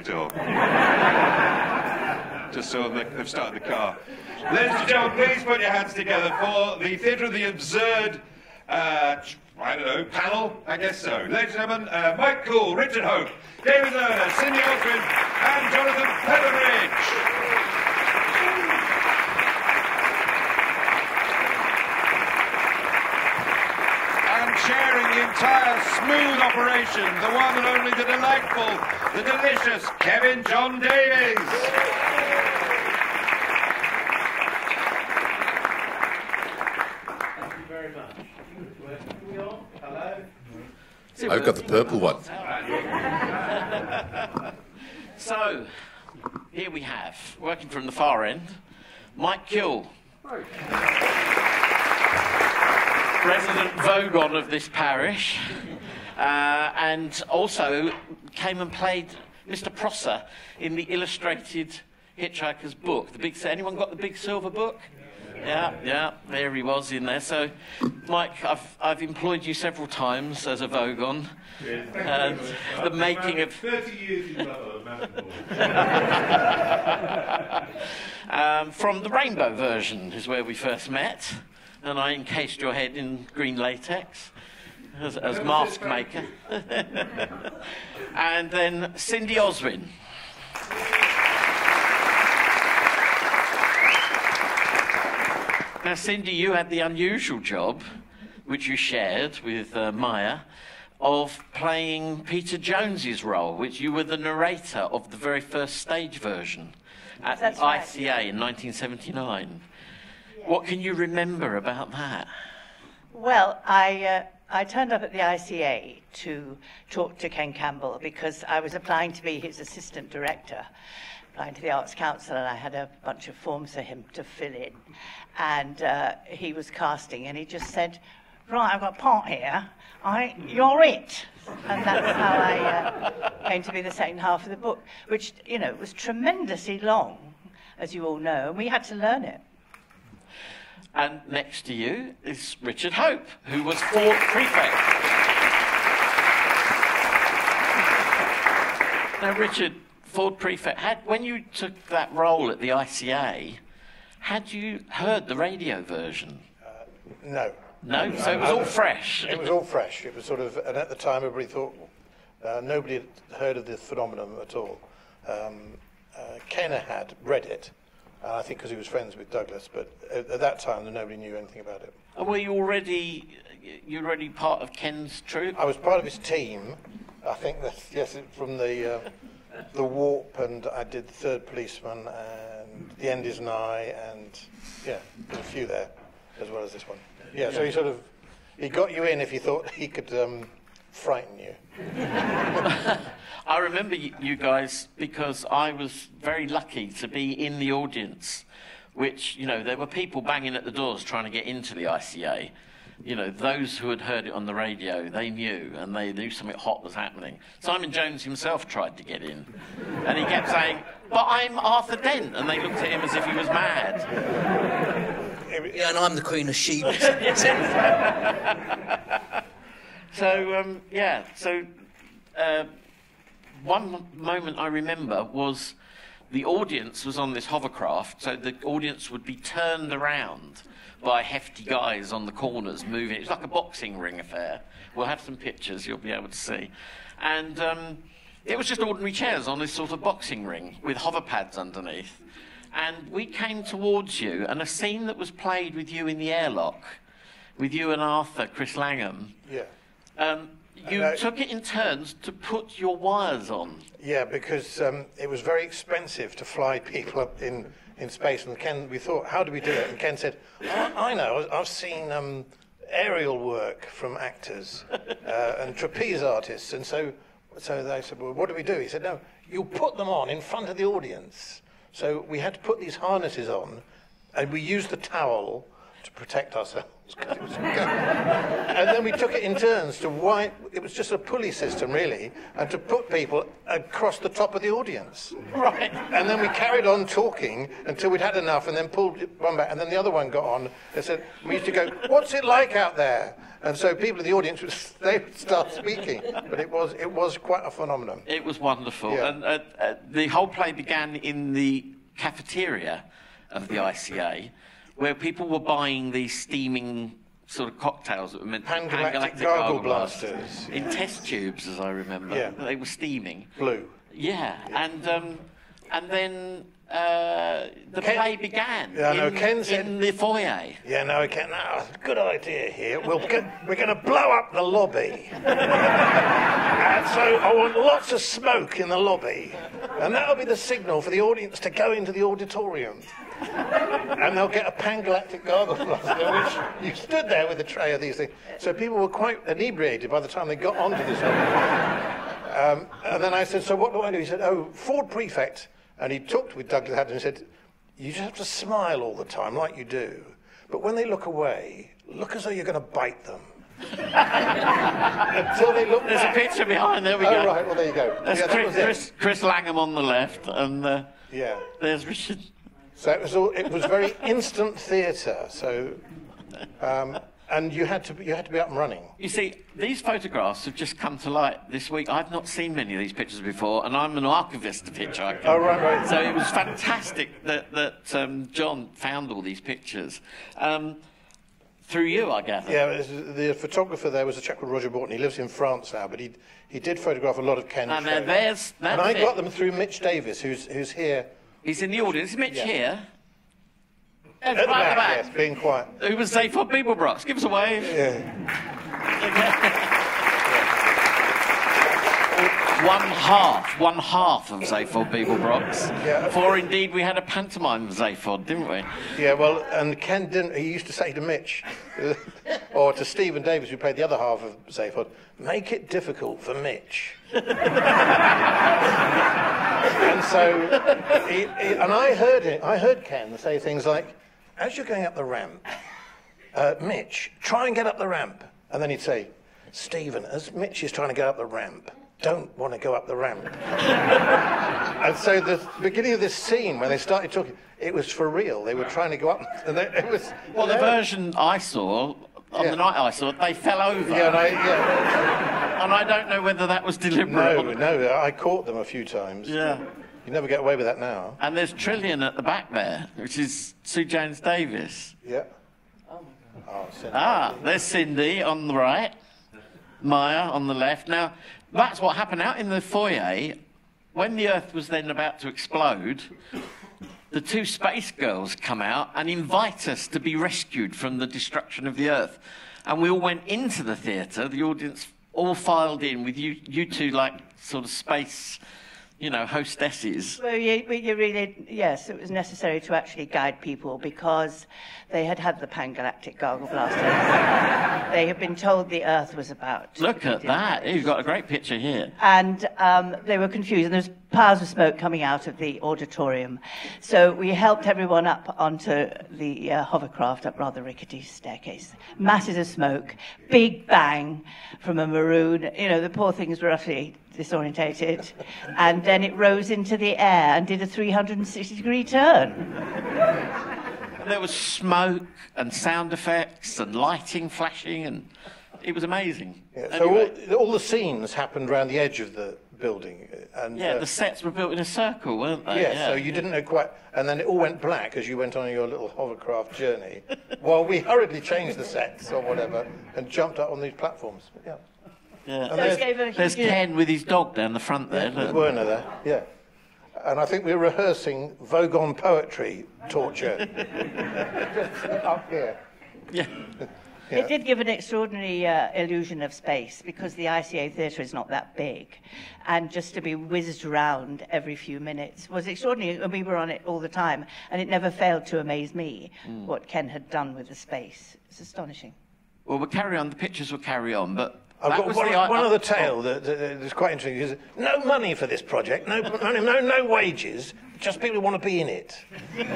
at all. Just so they- they've started the car. Ladies and gentlemen, please put your hands together for the Theatre of the Absurd, uh, I don't know, panel? I guess so. Ladies and gentlemen, uh, Mike Cule, Richard Hope, David Learner, Cindy Oswin, and Jonathan Petherbridge. And sharing the entire smooth operation, the one and only, the delightful, the delicious Kevin Jon Davies. Thank you very much. Where are we on? Hello? I've got the purple one. So, here we have, working from the far end, Mike Cule. Resident Vogon of this parish, uh, and also came and played Mr. Prosser in the illustrated Hitchhiker's book. The big, anyone got the big silver book? Yeah, yeah, there he was in there. So, Mike, I've, I've employed you several times as a Vogon. And the making of 30 years in um, from the rainbow version is where we first met, and I encased your head in green latex as, as mask maker. and then Cindy Oswin. Now, Cindy, you had the unusual job, which you shared with uh, Maya, of playing Peter Jones's role, which you were the narrator of the very first stage version at That's the right. ICA in 1979. What can you remember about that? Well, I, uh, I turned up at the ICA to talk to Ken Campbell because I was applying to be his assistant director, applying to the Arts Council, and I had a bunch of forms for him to fill in. And uh, he was casting, and he just said, Right, I've got a part here. I, you're it. And that's how I uh, came to be the second half of the book, which, you know, was tremendously long, as you all know, and we had to learn it. And next to you is Richard Hope, who was Ford Prefect. Now, Richard, Ford Prefect, had, when you took that role at the ICA, had you heard the radio version? No. No? So it was all fresh. It was all fresh. It was sort of, and at the time, everybody thought uh, nobody had heard of this phenomenon at all. Um, uh, Kenner had read it, uh, I think because he was friends with Douglas, but at, at that time, nobody knew anything about it. And Were you already, you already part of Ken's troupe? I was part of his team. I think that yes, from the uh, the warp, and I did the third policeman, and the end is nigh, and yeah, there's a few there, as well as this one. Yeah, so he sort of he got you in if he thought he could um, frighten you. I remember you guys because I was very lucky to be in the audience, which, you know, there were people banging at the doors trying to get into the ICA. You know, those who had heard it on the radio, they knew, and they knew something hot was happening. Simon Jones himself tried to get in, and he kept saying, But I'm Arthur Dent, and they looked at him as if he was mad. Yeah, and I'm the Queen of Sheba. So um, yeah, so uh, one moment I remember was the audience was on this hovercraft, so the audience would be turned around by hefty guys on the corners moving. It's like a boxing ring affair. We'll have some pictures you'll be able to see, and um, it was just ordinary chairs on this sort of boxing ring with hover pads underneath. And we came towards you, and a scene that was played with you in the airlock, with you and Arthur, Chris Langham, Yeah. Um, you I- took it in turns to put your wires on. Yeah, because um, it was very expensive to fly people up in, in space. And Ken, we thought, how do we do it? And Ken said, I, I know, I've seen um, aerial work from actors uh, and trapeze artists. And so, so they said, well, what do we do? He said, no, you put them on in front of the audience. So we had to put these harnesses on, and we used the towel to protect ourselves. 'Cause it was going. and then we took it in turns to wipe. It was just a pulley system, really, and to put people across the top of the audience. Right. And then we carried on talking until we'd had enough, and then pulled one back, and then the other one got on. and said, we used to go, "What's it like out there?" And so people in the audience would they would start speaking, but it was it was quite a phenomenon. It was wonderful. Yeah. And uh, uh, the whole play began in the cafeteria of the ICA, where people were buying these steaming sort of cocktails that were meant to be Pangalactic Pangalactic gargle blasters blasters. in test tubes, as I remember. Yeah. They were steaming. Blue. Yeah, and um, and then uh, the Ken- play began Yeah, I know, in, Ken said- in the foyer. Yeah, no, okay, now, good idea here. We'll get, we're going to blow up the lobby. and so I want lots of smoke in the lobby. And that'll be the signal for the audience to go into the auditorium. and they'll get a pangalactic gargle blaster, which you stood there with a tray of these things. So people were quite inebriated by the time they got onto this. Um, and then I said, so what do I do? He said, oh, Ford Prefect. And he talked with Douglas Haddon and said, you just have to smile all the time like you do. But when they look away, look as though you're going to bite them. Until they look There's a picture behind. There we Oh, go. right, well, there you go. There's yeah, Chris. Chris, Chris Langham on the left, and uh, Yeah. there's Richard. So it was all, it was very instant theatre. So, um, and you had to be- you had to be up and running. You see, these photographs have just come to light this week. I've not seen many of these pictures before, and I'm an archivist of hitchhiking. Oh, right, right. So it was fantastic that, that um, John found all these pictures. Um, through you, I gather. Yeah, the photographer there was a chap called Roger Borton. He lives in France now, but he he did photograph a lot of Ken. And uh, there's, and I it. got them through Mitch Davis, who's who's here He's in the audience. Is Mitch Yeah. here? At the right back. the Yes, being quiet. Who was Zaphod Beeblebrox? Give us a wave. one half, one half of Zaphod Beeblebrox. Yeah. For indeed we had a pantomime of Zaphod, didn't we? Yeah, well, and Ken didn't. He used to say to Mitch, or to Stephen Davis, who played the other half of Zaphod, make it difficult for Mitch. and so, he, he- and I heard it. I heard Ken say things like, "As you're going up the ramp, uh, Mitch, try and get up the ramp," and then he'd say, "Stephen, as Mitch is trying to get up the ramp." Don't want to go up the ramp. And so the beginning of this scene, when they started talking, it was for real. They were trying to go up, and they, it was. Well, the version I saw, on Yeah. the night I saw it, they fell over. Yeah, and I, yeah. And I don't know whether that was deliberate. No, or- no, I caught them a few times. Yeah. You never get away with that now. And there's Trillian at the back there, which is Sue Jones-Davies. Yeah. Oh, Cindy. Ah, there's Cindy on the right, Maya on the left. Now, that's what happened out in the foyer. When the Earth was then about to explode, the two space girls come out and invite us to be rescued from the destruction of the Earth. And we all went into the theatre, the audience all filed in with you, you two like sort of space, you know, hostesses. Well, you, you really, yes, it was necessary to actually guide people because they had had the pangalactic gargle blasters. they had been told the Earth was about. to Look at that. You've got a great picture here. and um, they were confused, and there was piles of smoke coming out of the auditorium. So we helped everyone up onto the uh, hovercraft up rather rickety staircase. Masses of smoke, big bang from a maroon. You know, the poor things were utterly disorientated, and then it rose into the air and did a 360 degree turn. There was smoke and sound effects and lighting flashing, and it was amazing. Yeah, Anyway, so all, all the scenes happened around the edge of the building. And, yeah, uh, the sets were built in a circle, weren't they? yeah, so you didn't know quite. And then it all went black as you went on your little hovercraft journey while we hurriedly changed the sets or whatever and jumped up on these platforms. Yeah. Yeah. And Those there's, There's Ken with his dog down the front there. with. Werner there. Yeah. And I think we were rehearsing Vogon poetry torture. Up here. Yeah. It did give an extraordinary uh, illusion of space because the ICA theatre is not that big. And just to be whizzed around every few minutes was extraordinary. And we were on it all the time. And it never failed to amaze me what Ken had done with the space. It's astonishing. Well, we'll carry on. The pictures will carry on, but I've that got one, the one other tale that, that, is quite interesting. Is no money for this project, no money, no, no wages, just people who want to be in it. and,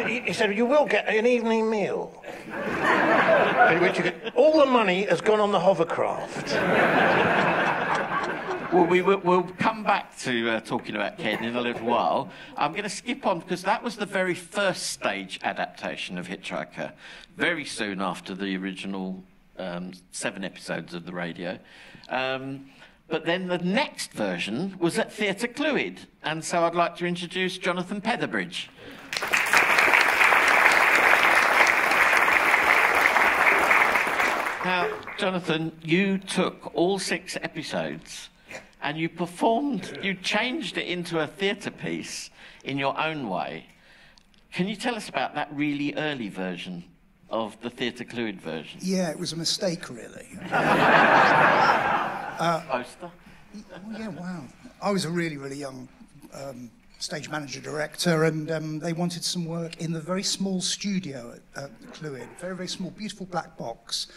and he, he said, you will get an evening meal. in which you get, all the money has gone on the hovercraft. Well, we will we'll come back to uh, talking about Ken in a little while. I'm going to skip on because that was the very first stage adaptation of Hitchhiker, very soon after the original um, seven episodes of the radio. Um, but then the next version was at Theatre Clwyd, and so I'd like to introduce Jonathan Petherbridge. Now, Jonathan, you took all six episodes and you performed, you changed it into a theatre piece in your own way. Can you tell us about that really early version of the Theatre Clwyd version? Yeah, it was a mistake, really. Poster? Oh, yeah, wow. I was a really, really young um, stage manager director, and um, they wanted some work in the very small studio at, at Clwyd, very, very small, beautiful black box.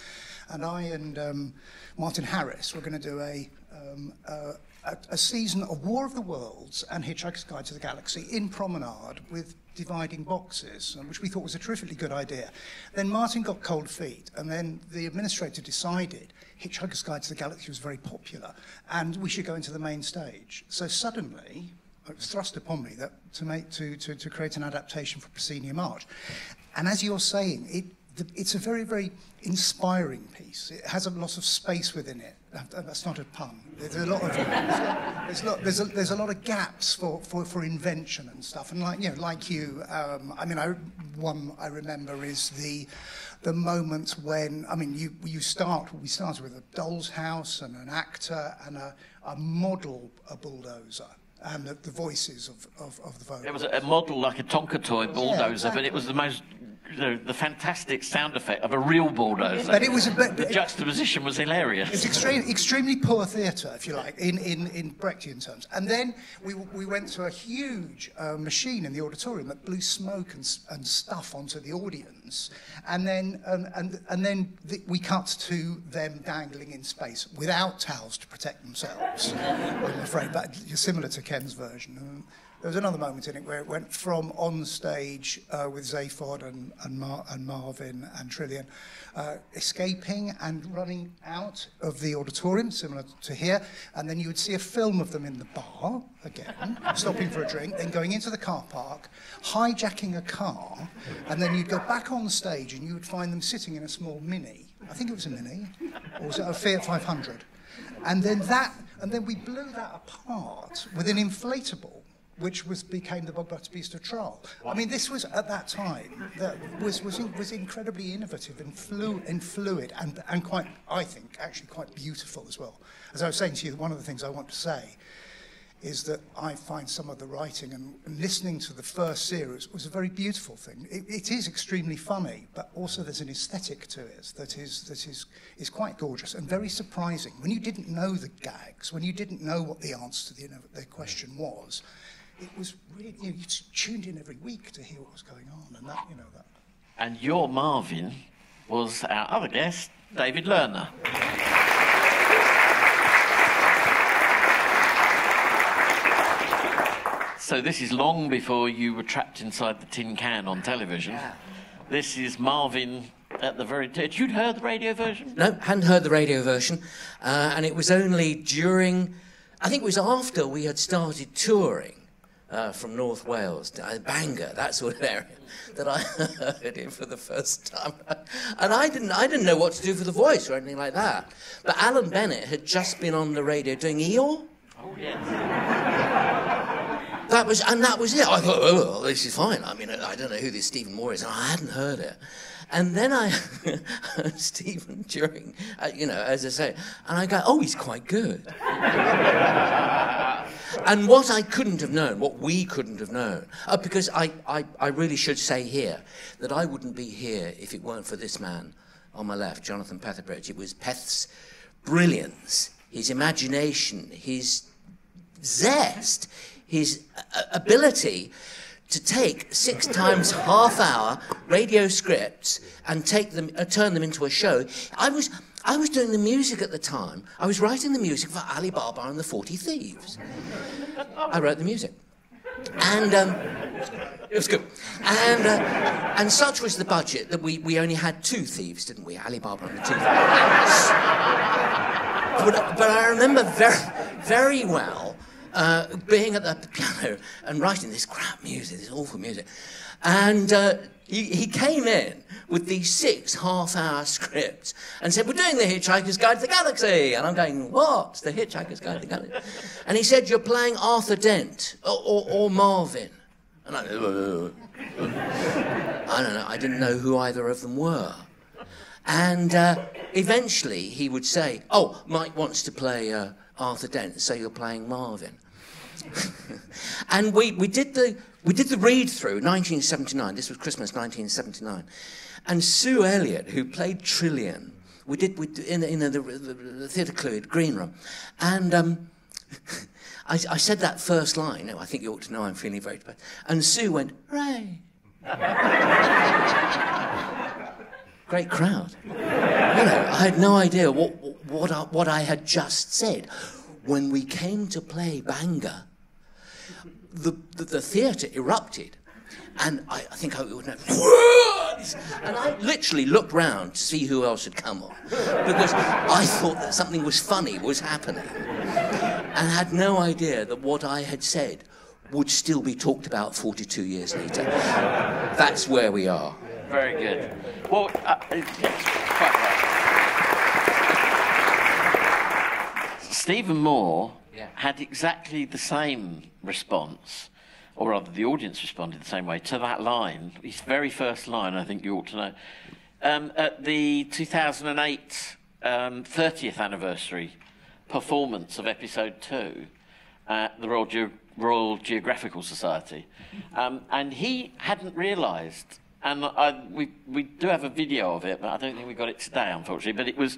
And I and um, Martin Harris were going to do a, um, a, a, season of War of the Worlds and Hitchhiker's Guide to the Galaxy in Promenade with dividing boxes, which we thought was a terrifically good idea. Then Martin got cold feet, and then the administrator decided Hitchhiker's Guide to the Galaxy was very popular, and we should go into the main stage. So suddenly, it was thrust upon me that to make to, to, to create an adaptation for Proscenium Arch. And as you're saying, it it's a very, very inspiring piece. It has a lot of space within it. That's not a pun. There's a lot of there's a lot, there's a, there's a lot of gaps for, for, for invention and stuff. And like you know, like you, um, I mean, I, one I remember is the the moment when I mean, you you start. We started with a doll's house and an actor and a, a model a bulldozer and the, the voices of, of, of the Vogons. It was a model like a Tonka toy bulldozer, but it was the most, know, the fantastic sound effect of a real bulldozer. But it was a bit- the juxtaposition was hilarious. It's extreme, extremely poor theatre, if you like, in, in, in Brechtian terms. And then we, we went to a huge uh, machine in the auditorium that blew smoke and, and stuff onto the audience. And then, um, and, and then the, we cut to them dangling in space without towels to protect themselves, I'm afraid. But similar to Ken's version. Um, there was another moment in it where it went from on stage uh, with Zaphod and, and, Mar- and Marvin and Trillian uh, escaping and running out of the auditorium, similar to here, and then you would see a film of them in the bar again, stopping for a drink, then going into the car park, hijacking a car, and then you'd go back on stage and you would find them sitting in a small Mini. I think it was a Mini, or was it a Fiat 500? And then that, and then we blew that apart with an inflatable which was became the Bugblatter Beast of Traal. I mean, this was at that time that was was, was incredibly innovative and, flu, and fluid and and quite, I think, actually quite beautiful as well. As I was saying to you, one of the things I want to say is that I find some of the writing and, and listening to the first series was a very beautiful thing. It, it is extremely funny, but also there's an aesthetic to it that is that is is quite gorgeous and very surprising. When you didn't know the gags, when you didn't know what the answer to the, the question was, it was really you, know, you tuned in every week to hear what was going on, and that you know that. And your Marvin was our other guest, David Learner. So this is long before you were trapped inside the tin can on television. This is Marvin at the very. Had you'd heard the radio version? No, hadn't heard the radio version, uh, and it was only during, I think it was after we had started touring uh, from North Wales, uh, Bangor, that sort of area, that I heard it for the first time. And I didn't, I didn't know what to do for the voice or anything like that. But Alan Bennett had just been on the radio doing Eeyore. Oh yes. That was, and that was it. I thought, oh, well, this is fine. I mean, I don't know who this Stephen Moore is, and I hadn't heard it. And then I heard Stephen during, uh, you know, as I say, and I go, oh, he's quite good. And what I couldn't have known, what we couldn't have known, uh, because I, I, I really should say here that I wouldn't be here if it weren't for this man on my left, Jonathan Petherbridge. It was Peth's brilliance, his imagination, his zest, his uh, ability to take six times half hour radio scripts and take them, uh, turn them into a show. I was, I was doing the music at the time. I was writing the music for Ali Baba and the 40 Thieves. I wrote the music. And um, it was good. And, uh, and such was the budget that we, we only had two thieves, didn't we? Ali Baba and the two thieves. but, but I remember very, very well uh, being at the piano and writing this crap music, this awful music. And uh, he, he came in with these six half hour scripts and said, We're doing the Hitchhiker's Guide to the Galaxy. And I'm going, What? The Hitchhiker's Guide to the Galaxy. And he said, You're playing Arthur Dent or, or, or Marvin. And I, I don't know, I didn't know who either of them were. And uh, eventually he would say, Oh, Mike wants to play uh, Arthur Dent, so you're playing Marvin. and we, we did the we did the read through 1979 this was christmas 1979 and sue elliott who played trillian we did we, in, in the, the, the theatre Clwyd green room. And um, I, I, said that first line. Oh, i think you ought to know i'm feeling very bad and sue went hooray great crowd. You know i had no idea what, what, I, what i had just said. When we came to play Bangor, the, the, the theatre erupted. And I, I think I would have, And I literally looked round to see who else had come on. Because I thought that something was funny was happening. And had no idea that what I had said would still be talked about 42 years later. That's where we are. Very good. Well, uh, quite right. Stephen Moore yeah. had exactly the same response, or rather, the audience responded the same way to that line. His very first line, I think you ought to know. Um, at the 2008 um, 30th anniversary performance of episode two at the Royal, Ge- Royal Geographical Society, um, and he hadn't realised and I, we, we do have a video of it, but I don't think we got it today, unfortunately. But it was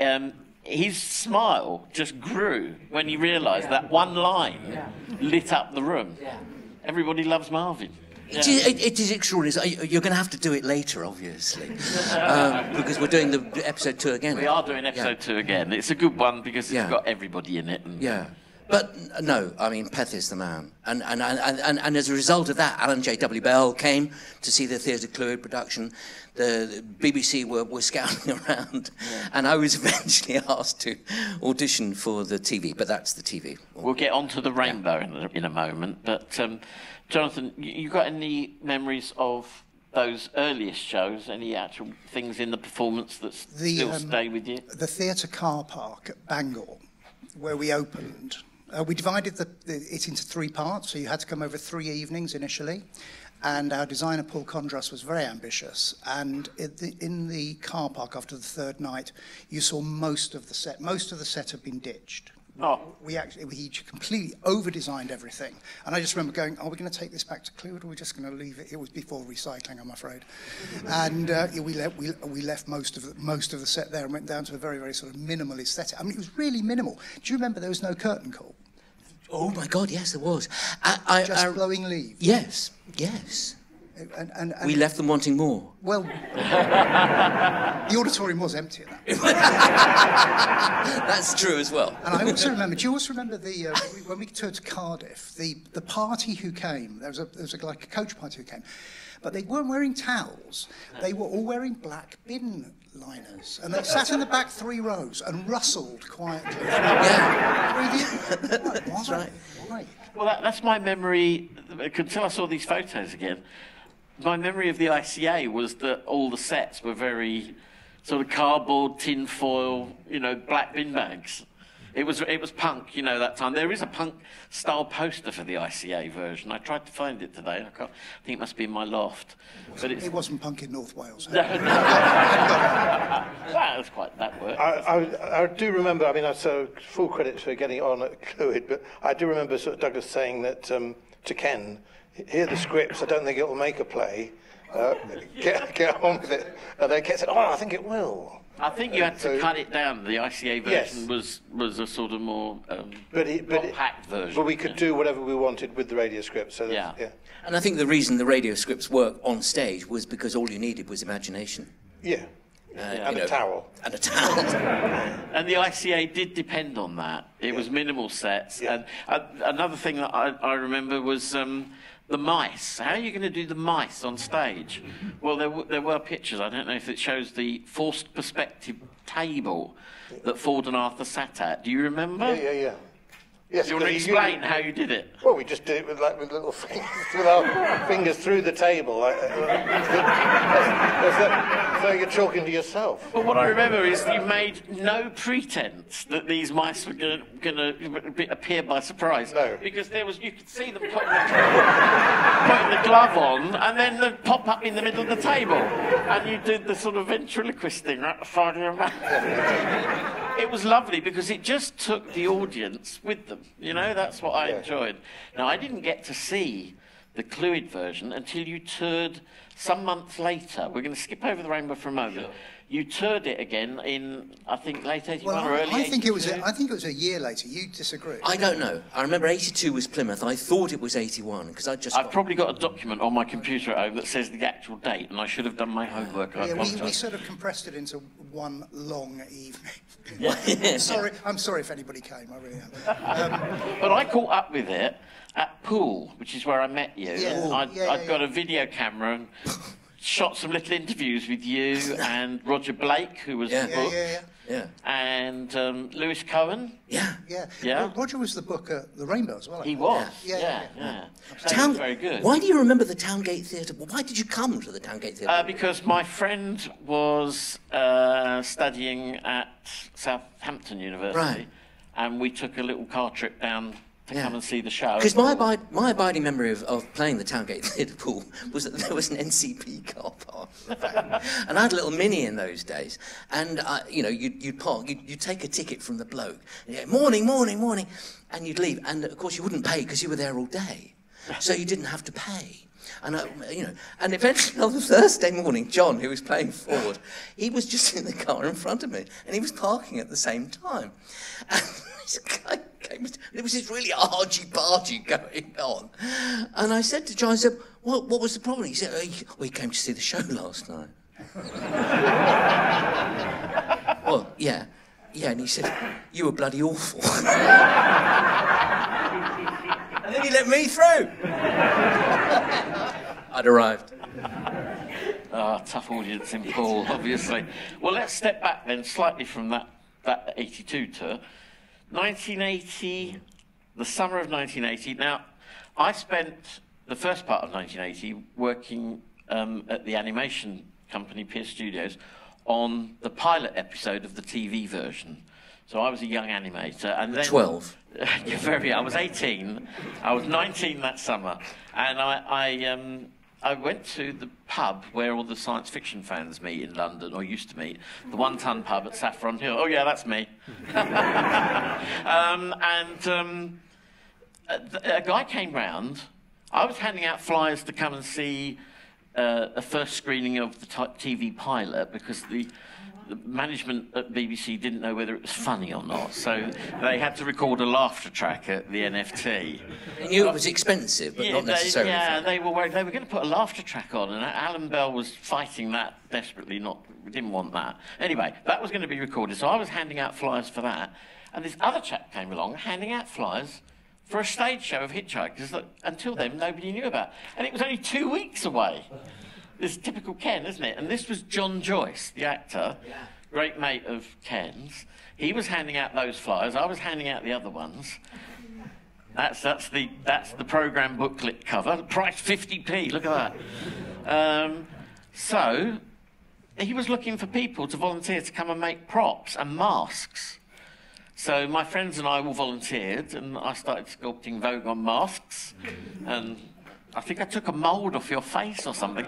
um, his smile just grew when he realised that one line lit up the room. Everybody loves Marvin. It is, it, it is extraordinary. You're going to have to do it later, obviously, um, because we're doing the episode two again. We are doing episode yeah. two again. It's a good one because it's yeah. got everybody in it. yeah. But no, I mean, Peth is the man. And, and, and, and, and as a result of that, Alan J.W. Bell came to see the Theatre Clwyd production. The, the BBC were, were scouting around. Yeah. And I was eventually asked to audition for the TV, but that's the TV. We'll get on to the rainbow yeah. in, a, in a moment. But, um, Jonathan, you got any memories of those earliest shows? Any actual things in the performance that the, still um, stay with you? The theatre car park at Bangor, where we opened uh, we divided the, the, it into three parts, so you had to come over three evenings initially. And our designer, Paul Condras, was very ambitious. And the, in the car park after the third night, you saw most of the set. Most of the set had been ditched. Oh. We actually we completely over-designed everything, and I just remember going, "Are we going to take this back to Clwyd, or are we just going to leave it?" It was before recycling, I'm afraid, and uh, we, left, we, we left most of the, most of the set there and went down to a very very sort of minimalist set. I mean, it was really minimal. Do you remember there was no curtain call? Oh my God, yes, there was. I, I, just I, blowing leaves. Yes, yes. And, and, and we left them wanting more. Well, the auditorium was empty at that Point. That's true as well. And I also remember, do you also remember the, uh, when we toured to Cardiff, the, the party who came, there was, a, there was a, like a coach party who came, but they weren't wearing towels. They were all wearing black bin liners. And they sat in the back three rows and rustled quietly. Yeah. That's right. Why? Well, that, that's my memory. Until I saw these photos again, my memory of the ICA was that all the sets were very sort of cardboard, tin foil, you know, black bin bags. It was it was punk, you know, that time. There is a punk style poster for the ICA version. I tried to find it today. I, can't, I think it must be in my loft. But it wasn't punk in North Wales. No, no. well, that's quite that worked. I, I, I, do remember. I mean, I so full credit for getting on at Clwyd, but I do remember sort of Douglas saying that um, to Ken, "Here are the scripts. I don't think it will make a play." Uh, get, get on with it. And then Ken said, Oh, I think it will. I think you had to so, cut it down. The ICA version yes. was was a sort of more um, but it, but compact it, version. But we could yeah. do whatever we wanted with the radio script. So yeah. yeah. And I think the reason the radio scripts work on stage was because all you needed was imagination. Yeah. Uh, And you a know, towel. And a towel. And the ICA did depend on that. It was minimal sets. Yeah. And uh, another thing that I, I remember was um, the mice. How are you going to do the mice on stage? Well, there, w- there were pictures. I don't know if it shows the forced perspective table that Ford and Arthur sat at. Do you remember? Yeah, yeah, yeah. Yes, Do you want to because you- explain how you did it? Well, we just did it with like with little fingers, with our fingers through the table. Like, uh, that's- that's- so you're talking to yourself. But what I remember is you made no pretense that these mice were going to appear by surprise. No. Because there was, you could see them putting the glove on, and then they'd pop up in the middle of the table, and you did the sort of ventriloquist thing right the your mouth. It was lovely because it just took the audience with them. You know, that's what I Yeah. enjoyed. Now, I didn't get to see the Clwyd version until you toured some months later. We're going to skip over the rainbow for a moment. You toured it again in, I think, late 81 Well, or early I think it was. 82. A, I think it was a year later. You disagree? I don't know. I remember 82 was Plymouth. I thought it was 81 because I just. I've got- probably got a document on my computer at home that says the actual date, and I should have done my homework. I yeah, we, we sort of compressed it into one long evening. Yeah. sorry, I'm sorry if anybody came. I really am. Um, but I caught up with it at Poole, which is where I met you. Yeah. And I'd, Yeah, yeah, I'd got a video camera and shot some little interviews with you and Roger Blake, who was Yeah. the Yeah, book, yeah, yeah. Yeah. and um, Lewis Cohen. Yeah. Yeah. Yeah. Well, Roger was the book at the Rainbow as well. I He think. was. Yeah, Yeah, yeah, yeah. yeah. So Town, very good. Why do you remember the Towngate Theatre? Well, why did you come to the Towngate Theatre? Uh, because my friend was uh, studying at Southampton University, Right. and we took a little car trip down to Yeah. come and see the show. Because my, abide, my abiding memory of, of playing the Towngate Theatre Poole was that there was an NCP car park. and I had a little mini in those days. And, uh, you know, you'd, you'd park, you'd, you'd take a ticket from the bloke. And you'd go, morning, morning, morning. And you'd leave. And, of course, you wouldn't pay because you were there all day. So you didn't have to pay. And, I, you know, and eventually on the Thursday morning, John, who was playing Ford, he was just in the car in front of me. And he was parking at the same time. And this guy came, there was this really argy-bargy going on. And I said to John, I said, what, what was the problem? He said, oh, he, came to see the show last night. well, yeah. Yeah, and he said, you were bloody awful. and then he let me through. I'd arrived. Ah, tough audience in Poole, obviously. Well, let's step back then slightly from that, that 82 tour. 1980, the summer of 1980. Now, I spent the first part of 1980 working um, at the animation company, Pearce Studios, on the pilot episode of the TV version. So I was a young animator, and then 12. You're very. I was 18. I was 19 that summer, and I, I, um, I went to the pub where all the science fiction fans meet in London, or used to meet, the One Tun Pub at Saffron Hill. Oh yeah, that's me. um, and um, a, a guy came round. I was handing out flyers to come and see uh, a first screening of the t- TV pilot because the management at BBC didn't know whether it was funny or not, so they had to record a laughter track at the NFT. They knew it was expensive, but not they, necessarily yeah, funny. they were worried. They were going to put a laughter track on, and Alan Bell was fighting that desperately. Not didn't want that. Anyway, that was going to be recorded, so I was handing out flyers for that, and this other chap came along handing out flyers for a stage show of Hitchhikers that until then nobody knew about, and it was only two weeks away. This is typical Ken, isn't it? And this was John Joyce, the actor, great mate of Ken's. He was handing out those flyers. I was handing out the other ones. That's that's the that's the program booklet cover. Price 50p. Look at that. Um, so he was looking for people to volunteer to come and make props and masks. So my friends and I all volunteered, and I started sculpting Vogon masks. And I think I took a mould off your face or something.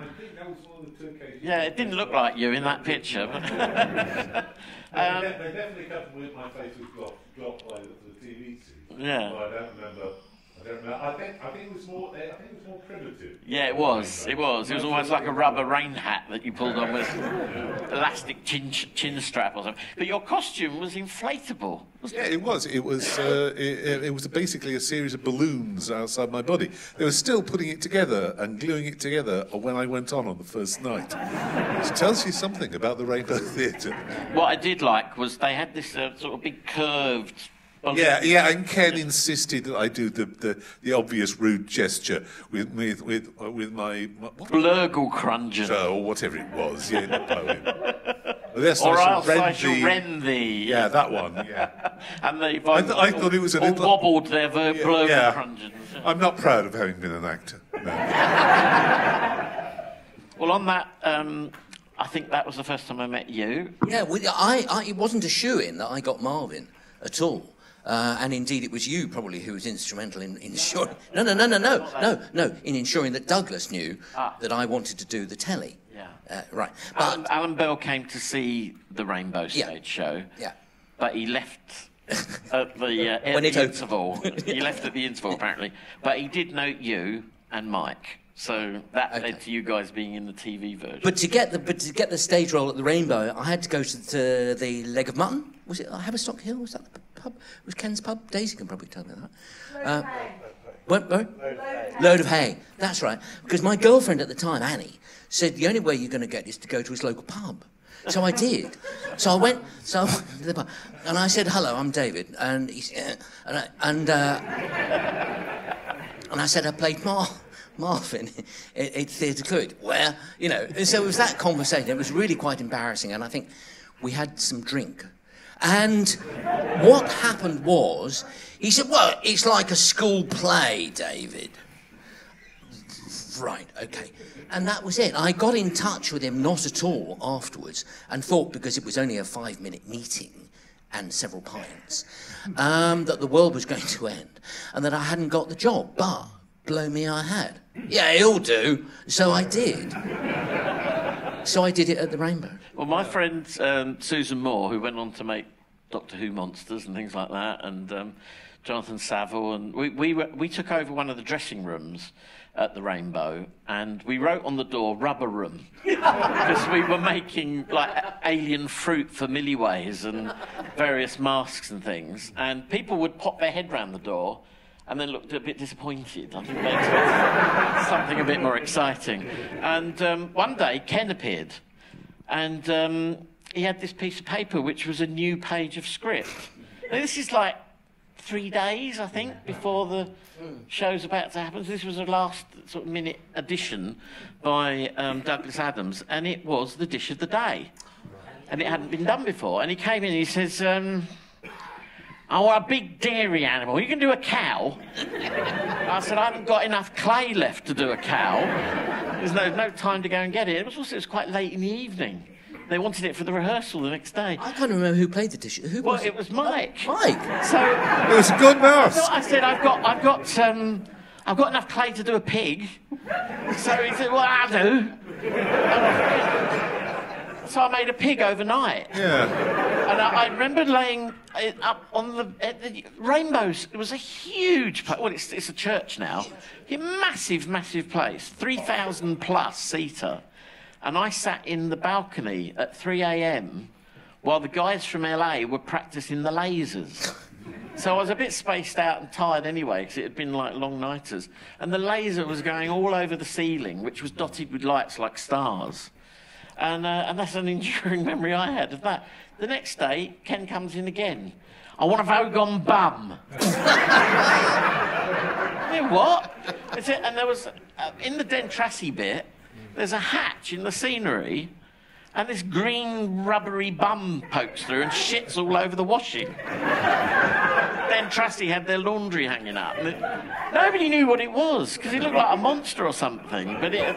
Yeah, it didn't look like you in that picture. But Um, they, definitely with my face was dropped, dropped by the, TV scene. Yeah. I don't remember I don't know. I think I think it was more. I think it was more primitive. Yeah, it was. It was. It was almost like a rubber rain hat that you pulled on with elastic chin, chin strap or something. But your costume was inflatable. Wasn't Yeah, it was. It was. Uh, it, it was basically a series of balloons outside my body. They were still putting it together and gluing it together when I went on on the first night. Which tells you something about the Rainbow Theatre. What I did like was they had this uh, sort of big curved. Balloon. Yeah, yeah, and Ken insisted that I do the, the, the obvious rude gesture with with with, uh, with my, my what Blurgle or whatever it was. Yeah, in the poem. Yes, Or I else shall I rend shall rend thee. Yeah, that one. Yeah. And they I, th- I thought it was a all little. wobbled their ver- blurgle yeah. crungeons. I'm not proud of having been an actor. No. Well, on that, um, I think that was the first time I met you. Yeah, well, I, I, it wasn't a shoe in that I got Marvin at all. Uh, and indeed, it was you probably who was instrumental in, in ensuring. No, no, no, no, no, no, no, in ensuring that Douglas knew Ah. that I wanted to do the telly. Yeah. Uh, right. Alan, But, Alan Bell came to see the Rainbow Yeah. Stage show, yeah. but he left at the, uh, at When the it interval. he left at the interval, apparently. But he did note you and Mike. So that Okay. led to you guys being in the TV version. But to get the but to get the stage role at the Rainbow, I had to go to the, the Leg of Mutton. Was it Haverstock Hill? Was that the pub? Was Ken's pub? Daisy can probably tell me that. Uh, what, what? Load of hay. That's right. Because my girlfriend at the time, Annie, said the only way you're going to get is to go to his local pub. So I did. So I went. So I went to the pub, and I said, "Hello, I'm David," and he said, and I, and. Uh, and I said I played Mar- Marvin at, at Theatre Clwyd. Where, you know, and so it was that conversation. It was really quite embarrassing, and I think we had some drink. And what happened was, he said, "Well, it's like a school play, David." Right, okay. And that was it. I got in touch with him not at all afterwards and thought because it was only a five minute meeting and several pints um, that the world was going to end and that I hadn't got the job. But blow me, I had. Yeah, it'll do. So I did. So I did it at the Rainbow. Well, my friend um, Susan Moore, who went on to make Doctor Who monsters and things like that, and um, Jonathan Saville, and we, we, were, we took over one of the dressing rooms at the Rainbow, and we wrote on the door "Rubber Room" because we were making like alien fruit for Milliways and various masks and things, and people would pop their head round the door. And then looked a bit disappointed. I think they expected something a bit more exciting. And um, one day, Ken appeared, and um, he had this piece of paper which was a new page of script. Now, this is like three days, I think, before the show's about to happen. This was a last sort of minute addition by um, Douglas Adams, and it was the dish of the day. And it hadn't been done before. And he came in and he says, um, I want a big dairy animal. You can do a cow. I said, I haven't got enough clay left to do a cow. There's no, no time to go and get it. It was also it was quite late in the evening. They wanted it for the rehearsal the next day. I can't remember who played the dish. Who Well, was it was Mike. Mike. So It was a good mouse. so I said, I've got, I've got, um, I've got enough clay to do a pig. So he said, well, I'll do. So I made a pig overnight. Yeah. And I, I remember laying it up on the, at the rainbows. It was a huge place. Well, it's, it's a church now. A massive, massive place. 3,000 plus seater. And I sat in the balcony at 3 a.m. while the guys from LA were practicing the lasers. So I was a bit spaced out and tired anyway, because it had been like long nighters. And the laser was going all over the ceiling, which was dotted with lights like stars. And, uh, and that's an enduring memory I had of that. The next day, Ken comes in again. I want a Vogon bum. what? It's a- and there was, uh, in the Dentrassi bit, there's a hatch in the scenery, and this green rubbery bum pokes through and shits all over the washing. Dentrassi had their laundry hanging up. And it- nobody knew what it was because it looked like a monster or something. But it,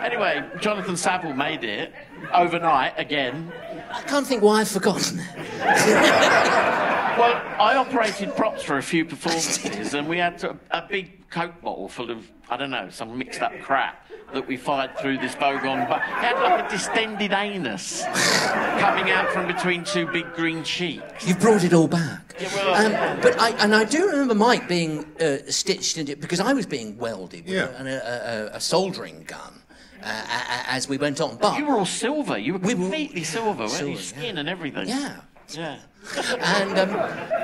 anyway, Jonathan Saville made it overnight again. I can't think why I've forgotten it. Well, I operated props for a few performances, and we had a, a big Coke bottle full of, I don't know, some mixed up crap that we fired through this Vogon. But it had like a distended anus coming out from between two big green cheeks. You've brought it all back. Yeah, well- um, but I, and I do remember Mike being uh, stitched into it because I was being welded with Yeah. a, a, a, a soldering gun uh, a- a- as we went on. But You were all silver. You were We were- completely silver, weren't you? Silver, Skin and everything. yeah, Yeah. and um,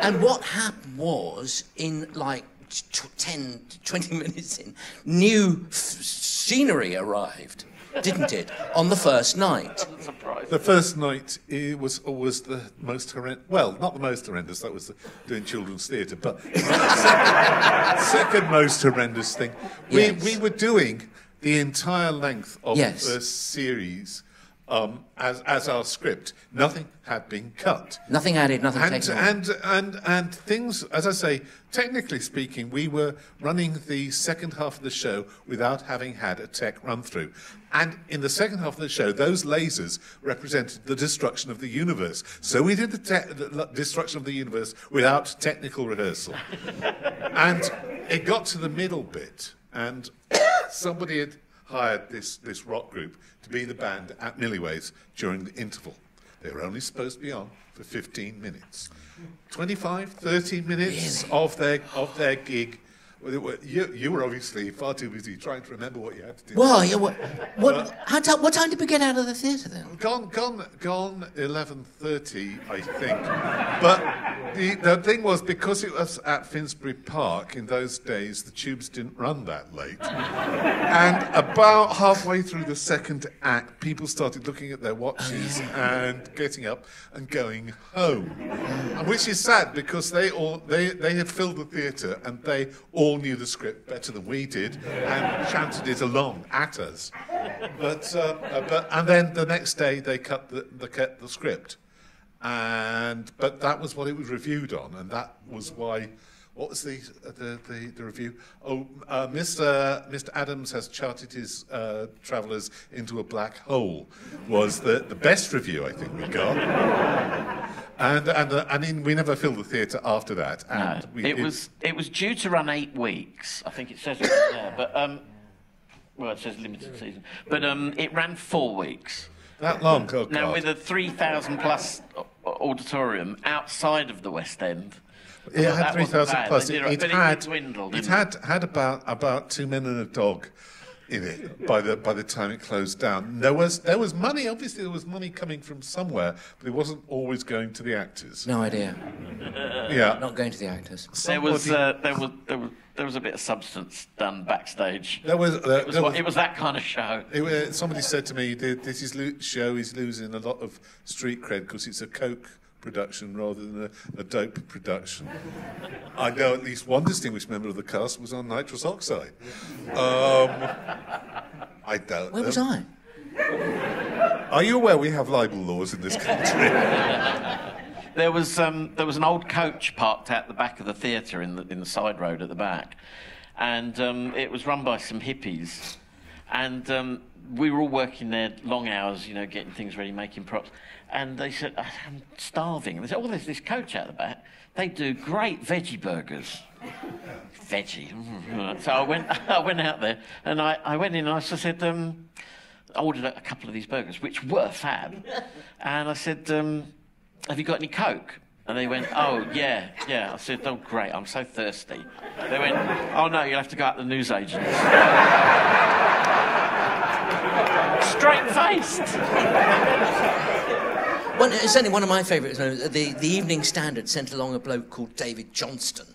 and what happened was in like t- 10 20 minutes in new f- scenery arrived didn't it on the first night Surprise. The first night it was was the most horrendous. Well, not the most horrendous. That was the, doing children's theatre, but second, second most horrendous thing. We Yes. we were doing the entire length of Yes. the series um, as as our script. Nothing had been cut. nothing added nothing And, taken off. and and and things, as I say, technically speaking, we were running the second half of the show without having had a tech run through. And in the second half of the show, those lasers represented the destruction of the universe. So we did the, te- the destruction of the universe without technical rehearsal. and it got to the middle bit, and somebody had hired this, this rock group to be the band at Milliways during the interval. They were only supposed to be on for 15 minutes. 25, 30 minutes of their of their gig. Well, it were- You, you were obviously far too busy trying to remember what you had to do. well yeah, what, what, how ti- what time did we get out of the theatre then Gone, gone, gone. Eleven thirty, I think. But the the thing was because it was at Finsbury Park in those days, the tubes didn't run that late. And about halfway through the second act, people started looking at their watches oh, and getting up and going home, and which is sad because they all they they had filled the theatre and they all knew the script better than we did and chanted it along at us. But uh, uh, but and then the next day they cut the, the cut the script, and but that was what it was reviewed on, and that was why. What was the uh, the, the, the review? Oh, uh, Mr. Mr. Adams has charted his uh, travellers into a black hole. Was the, the best review I think we got, and and uh, and in, we never filled the theatre after that. No, And we it did- was it was due to run eight weeks. I think it says it there, but um, well, it says limited season, but um, it ran four weeks. that long. Oh, Now God. with a three thousand plus auditorium outside of the West End. It Well, had that three wasn't thousand bad. plus. They It, it had dwindled. it didn't had had about about two men and a dog in it by the by the time it closed down. There was there was money. Obviously, there was money coming from somewhere, but it wasn't always going to the actors. no idea Yeah. not going to the actors There was uh, there was there was there was a bit of substance done backstage. There was, there, It was, there was- it was that kind of show. it was- somebody said to me, "This is lo- show is losing a lot of street cred because it's a coke production rather than a, a dope production." I know at least one distinguished member of the cast was on nitrous oxide. Um, I don't. where was. I Are you aware we have libel laws in this country? There was um, there was an old coach parked at the back of the theatre in the in the side road at the back, and um, it was run by some hippies, and um, we were all working there long hours, you know, getting things ready, making props, and they said, "I'm starving." They said, "Oh, there's this coach out the back. They do great veggie burgers." Veggie. So I went I went out there and I, I went in and I said. Um, I ordered a, couple of these burgers, which were fab. And I said, um, Have you got any Coke? And they went, Oh, yeah, yeah. I said, Oh, great, I'm so thirsty. They went, Oh, no, you'll have to go out to the newsagents. Straight faced. One, it's only one of my favourites. The, the Evening Standard sent along a bloke called David Johnston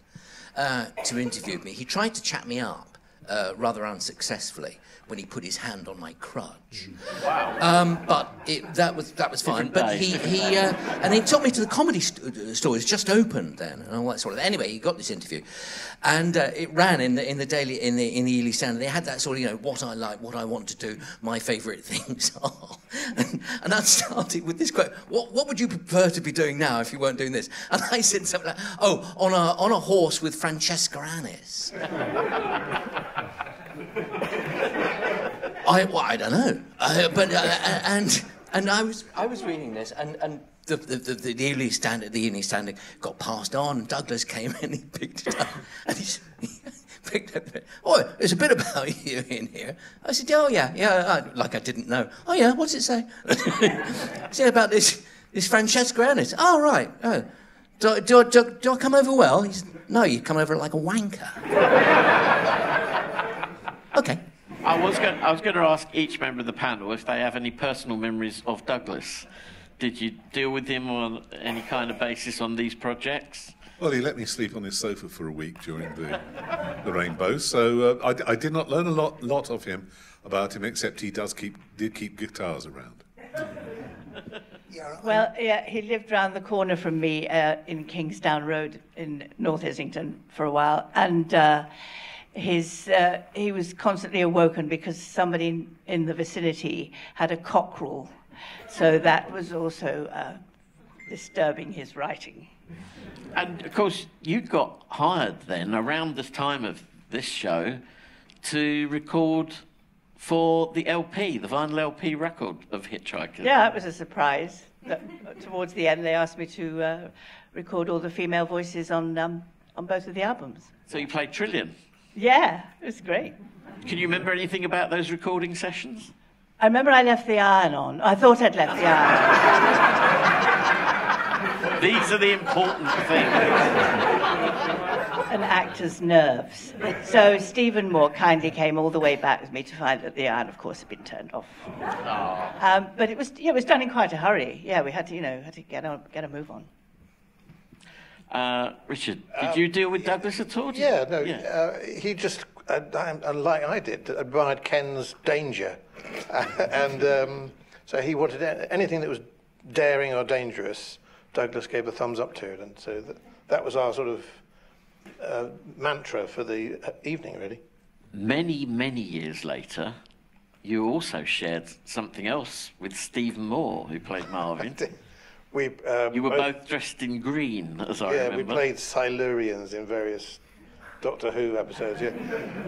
uh, to interview me. He tried to chat me up uh, rather unsuccessfully when he put his hand on my crutch. Wow. Um, but it, that was that was fine. Different But day. he, he uh, and he took me to the comedy st- uh, store. It's just opened then, and all that sort of. Anyway, he got this interview, and uh, it ran in the in the daily in the in the Ely Standard. They had that sort of you know what I like, what I want to do, my favourite things are, and, and that started with this quote: "What what would you prefer to be doing now if you weren't doing this?" And I said something like, "Oh, on a on a horse with Francesca Annis." I, well, I don't know, uh, but uh, and and I was I was reading this, and and the, the, the, the evening standard, the evening standard got passed on. Douglas came in, he picked it up, and he, he picked up. Oh, there's a bit about you in here. I said, oh yeah, yeah, I, like I didn't know. Oh yeah, what's it say? say about this this Francesca Annis. Oh right. Oh, do, do, do, do I come over well? He said, no, you come over like a wanker. okay. I was going. I was going to ask each member of the panel if they have any personal memories of Douglas. Did you deal with him on any kind of basis on these projects? Well, he let me sleep on his sofa for a week during the, the rainbow, so uh, I, I did not learn a lot, lot of him about him, except he does keep did keep guitars around. Yeah, Well, yeah, he lived round the corner from me uh, in Kingsdown Road in North Islington for a while, and uh, his uh, he was constantly awoken because somebody in, in the vicinity had a cockerel, so that was also uh, disturbing his writing. And of course, you got hired then around the time of this show to record for the LP, the vinyl LP record of Hitchhiker. Yeah, it was a surprise. That towards the end, they asked me to uh, record all the female voices on um, on both of the albums. So you played Trillian. Yeah, it was great. Can you remember anything about those recording sessions? I remember I left the iron on. I thought I'd left the iron. These are the important things. an actor's nerves. So Stephen Moore kindly came all the way back with me to find that the iron, of course, had been turned off. Um, but it was, yeah, it was done in quite a hurry. Yeah, we had to, you know, had to get a, get a move on. Uh, Richard, did you deal with Douglas at all? Did Yeah, no, Yeah. Uh, he just, uh, uh, like I did, admired Ken's danger. and um, so he wanted anything that was daring or dangerous, Douglas gave a thumbs up to it. And so that, that was our sort of uh, mantra for the uh, evening, really. Many, many years later, you also shared something else with Stephen Moore, who played Marvin. We, um, You were both dressed in green, as I yeah, remember. we played Silurians in various Doctor Who episodes. Yeah,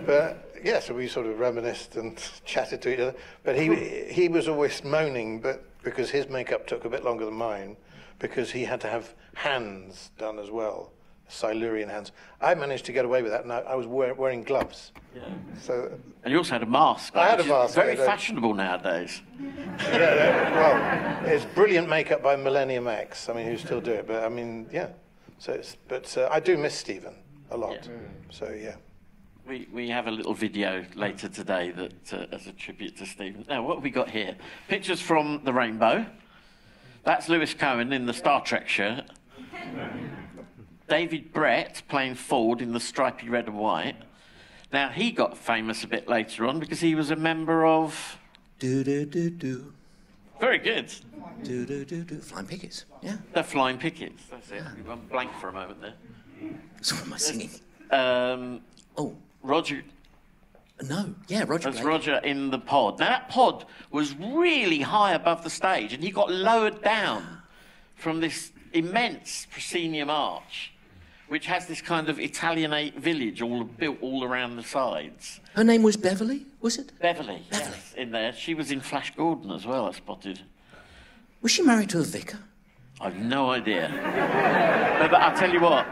but yeah, so we sort of reminisced and chatted to each other. But he he was always moaning, but because his makeup took a bit longer than mine, because he had to have hands done as well, Silurian hands. I managed to get away with that, and I, I was wear, wearing gloves. Yeah. So And you also had a mask. I had a mask, Very yeah, fashionable nowadays. yeah, yeah, well, it's brilliant makeup by Millennium FX. I mean, who still do it? But I mean, yeah. So, it's, but uh, I do miss Stephen a lot. Yeah. So yeah. We, we have a little video later today that uh, as a tribute to Stephen. Now, what have we got here? Pictures from the rainbow. That's Lewis Cohen in the Star Trek shirt. David Brett playing Ford in the stripy red and white. Now, he got famous a bit later on because he was a member of. Do do do do Very good. do do do do. Flying pickets. Yeah. The Flying Pickets. That's it. We went blank for a moment there. So what am I singing? Um, Oh Roger no. Yeah, Roger. That's Blake. Roger in the pod. Now that pod was really high above the stage, and he got lowered down from this immense proscenium arch, which has this kind of Italianate village all built all around the sides. Her name was Beverly, was it? Beverly, Beverly. yes, in there. She was in Flash Gordon as well. I spotted. Was she married to a vicar? I've no idea. No, but I'll tell you what.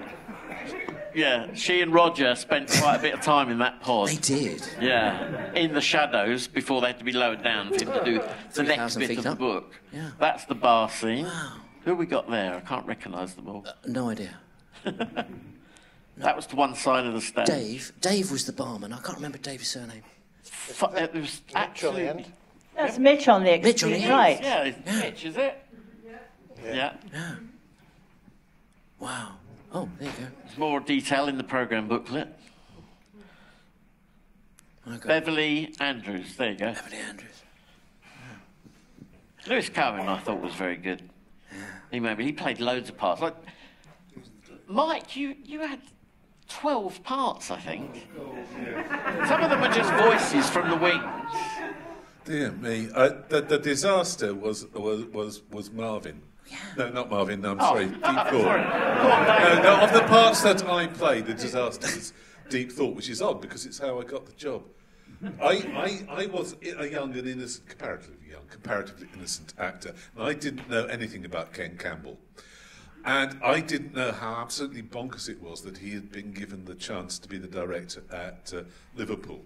Yeah, she and Roger spent quite a bit of time in that pod. They did. Yeah, in the shadows before they had to be lowered down for him to do the next bit of the book. Yeah. That's the bar scene. Wow. Who we got there? I can't recognise them all. Uh, no idea. That was to one side of the stage. Dave. Dave was the barman. I can't remember Dave's surname. Fu- it was Mitch on the absolutely. end. That's Mitch on the Mitch on the extreme end. right. Yeah, it's Mitch, is it? Yeah. Yeah. Wow. Oh, there you go. There's more detail in the programme booklet. Okay. Beverly Andrews, there you go. Beverly Andrews. Lewis Cohen, I thought was very good. He maybe he played loads of parts. Like Mike, you you had twelve parts, I think. Some of them were just voices from the wings. Dear me, uh, the, the disaster was was was, was Marvin. No, not Marvin. No, I'm sorry, Deep Thought. Sorry. No, no, of the parts that I played, the disaster was Deep Thought, which is odd because it's how I got the job. I, I, I was a young and innocent, comparatively young, comparatively innocent actor, and I didn't know anything about Ken Campbell. And I didn't know how absolutely bonkers it was that he had been given the chance to be the director at uh, Liverpool.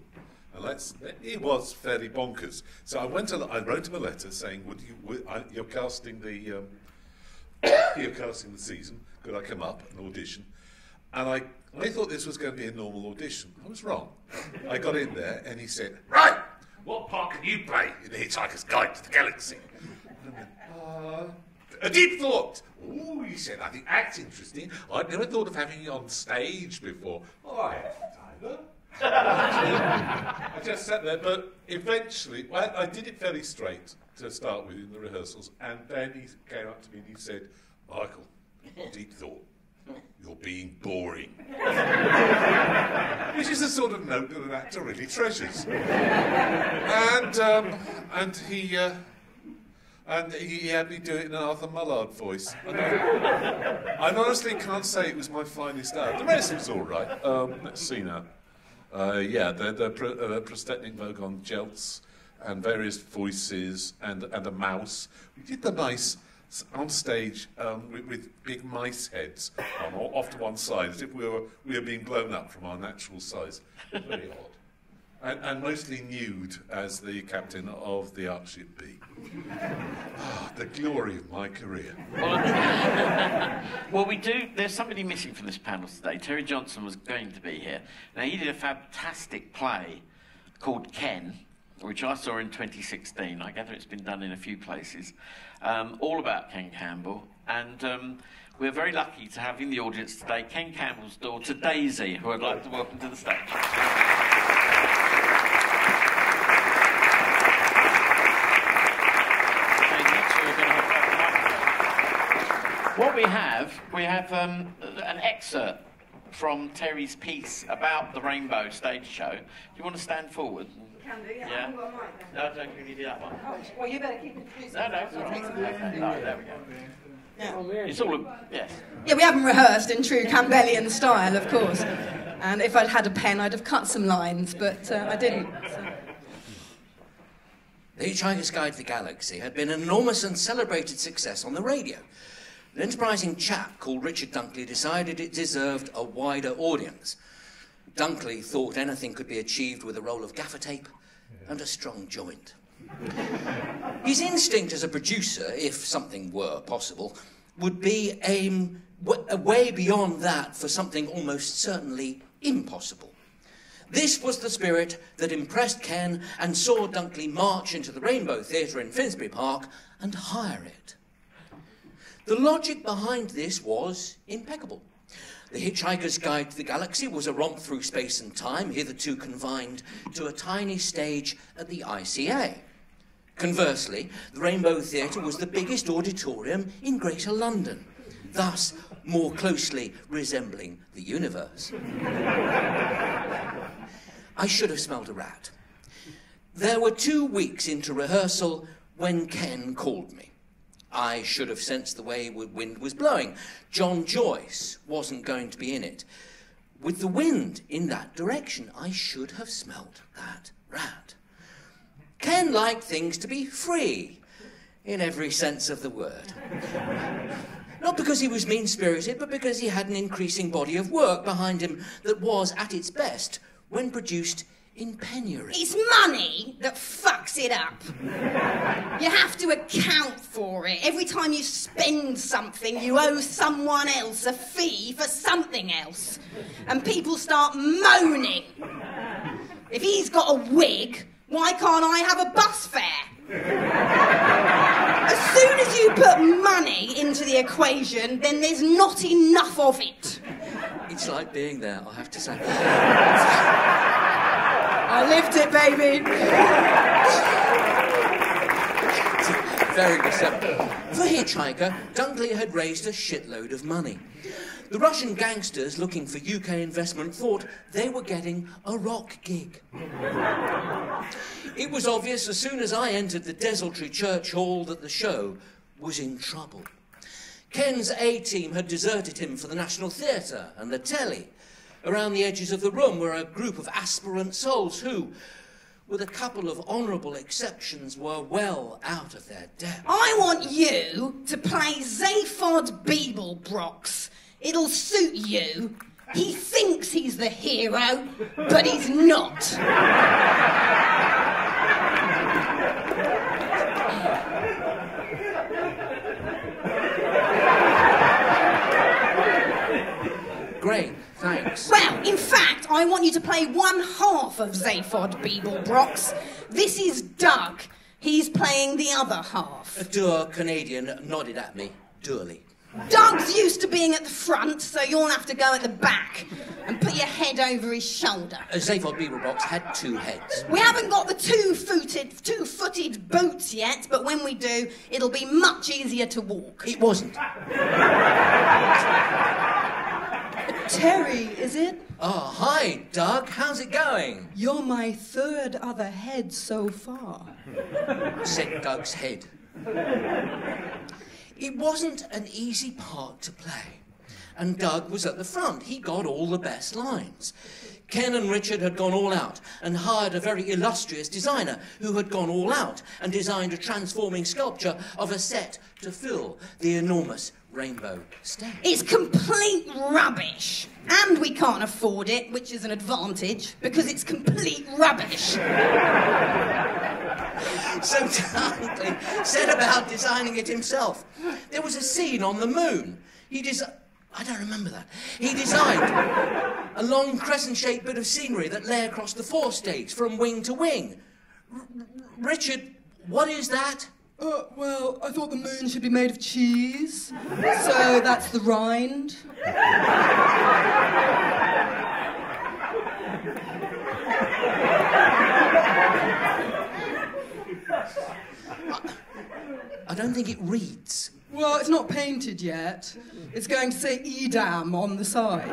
And let's, it was fairly bonkers. So I went. To, I wrote him a letter saying, "Would you? Would, I, you're casting the. Um, you're casting the season. Could I come up and audition?" And I, I thought this was going to be a normal audition. I was wrong. I got in there, and he said, "Right, what part can you play in the Hitchhiker's Guide to the Galaxy?" And I went, uh, a deep thought. Ooh, he said, I think that's interesting. I'd never thought of having you on stage before. All right, Tyler. I just sat there, but eventually, well, I did it fairly straight to start with in the rehearsals, and then he came up to me and he said, Michael, deep thought. You're being boring. Which is the sort of note that an actor really treasures. and, um, and he, uh, and he had me do it in an Arthur Mullard voice. I, I honestly can't say it was my finest hour. The rest was all right. Um, let's see now. Uh, yeah, the, the, pr- uh, Prostetnic Vogon Jeltz and various voices and, and a mouse. We did the mice on stage um, with, with big mice heads on, off to one side, as if we were, we were being blown up from our natural size. Very odd. And, and mostly nude as the captain of the Ark Ship B. Ah, the glory of my career. Well, we do. There's somebody missing from this panel today. Terry Johnson was going to be here. Now, he did a fantastic play called Ken, which I saw in 2016. I gather it's been done in a few places. Um, all about Ken Campbell. And um, we're very lucky to have in the audience today Ken Campbell's daughter, Daisy, who I'd like to welcome to the stage. Okay, next we're going to have what we have, we have um, an excerpt from Terry's piece about the Rainbow stage show. Do you want to stand forward? Can do, yeah. Yeah. I haven't got a mic. No, I don't really do that one. Oh, well, you better keep it. No, no, it's all right. Okay, no, there we go. It's all, a, yes. Yeah, we haven't rehearsed in true Campbellian style, of course. And if I'd had a pen, I'd have cut some lines, but uh, I didn't. So. The Hitchhiker's Guide to the Galaxy had been an enormous and celebrated success on the radio. An enterprising chap called Richard Dunkley decided it deserved a wider audience. Dunkley thought anything could be achieved with a roll of gaffer tape and a strong joint. His instinct as a producer, if something were possible, would be aim w- way beyond that for something almost certainly impossible. This was the spirit that impressed Ken and saw Dunkley march into the Rainbow Theatre in Finsbury Park and hire it. The logic behind this was impeccable. The Hitchhiker's Guide to the Galaxy was a romp through space and time, hitherto confined to a tiny stage at the ICA. Conversely, the Rainbow Theatre was the biggest auditorium in Greater London, thus more closely resembling the universe. I should have smelled a rat. There were two weeks into rehearsal when Ken called me. I should have sensed the way the wind was blowing. John Joyce wasn't going to be in it. With the wind in that direction, I should have smelt that rat. Ken liked things to be free, in every sense of the word. Not because he was mean spirited, but because he had an increasing body of work behind him that was, at its best, when produced in penury. It's money that fucks it up. You have to account for it. Every time you spend something, you owe someone else a fee for something else. And people start moaning. If he's got a wig, why can't I have a bus fare? As soon as you put money into the equation, then there's not enough of it. It's like being there, I have to say. I lived it, baby. Very receptive. For Hitchhiker, Dunkley had raised a shitload of money. The Russian gangsters looking for UK investment thought they were getting a rock gig. It was obvious as soon as I entered the desultory church hall that the show was in trouble. Ken's A team had deserted him for the National Theatre and the telly. Around the edges of the room were a group of aspirant souls who, with a couple of honourable exceptions, were well out of their depth. I want you to play Zaphod Beeblebrox. It'll suit you. He thinks he's the hero, but he's not. Great, thanks. Well, in fact, I want you to play one half of Zaphod Beeblebrox. This is Doug. He's playing the other half. A dour Canadian nodded at me, dourly. Doug's used to being at the front, so you'll have to go at the back and put your head over his shoulder. A Zaphod Beeblebrox had two heads. We haven't got the two-footed, two-footed boots yet, but when we do, it'll be much easier to walk. It wasn't. Terry, is it? Oh, hi, Doug. How's it going? You're my third other head so far. said Doug's head. It wasn't an easy part to play. And Doug was at the front. He got all the best lines. Ken and Richard had gone all out and hired a very illustrious designer who had gone all out and designed a transforming sculpture of a set to fill the enormous rainbow. It's complete rubbish. And we can't afford it, which is an advantage, because it's complete rubbish. so Dunkley set about designing it himself. There was a scene on the moon. He designed. I don't remember that. He designed a long crescent-shaped bit of scenery that lay across the forestage from wing to wing. R Richard, what is that? Uh, well, I thought the moon should be made of cheese. So that's the rind. I don't think it reads. Well, it's not painted yet. It's going to say Edam on the side.